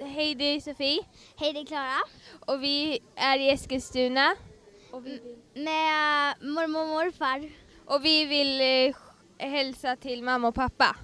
Hej, det är Sofie Hej, det är Klara. och vi är i Eskilstuna Med äh, mormor och morfar. och vi vill eh, hälsa till mamma och pappa.